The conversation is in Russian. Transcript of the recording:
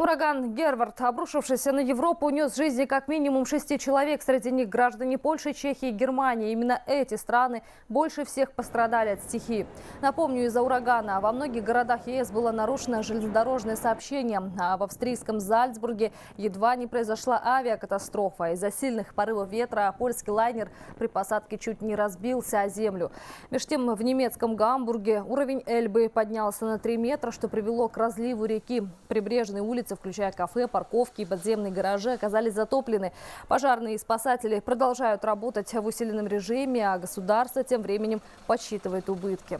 Ураган Гервард, обрушившийся на Европу, унес жизни как минимум шести человек. Среди них граждане Польши, Чехии и Германии. Именно эти страны больше всех пострадали от стихии. Напомню, из-за урагана во многих городах ЕС было нарушено железнодорожное сообщение. А в австрийском Зальцбурге едва не произошла авиакатастрофа. Из-за сильных порывов ветра польский лайнер при посадке чуть не разбился о землю. Между тем, в немецком Гамбурге уровень Эльбы поднялся на 3 метра, что привело к разливу реки. Прибрежные улицы, включая кафе, парковки и подземные гаражи, оказались затоплены. Пожарные и спасатели продолжают работать в усиленном режиме, а государство тем временем подсчитывает убытки.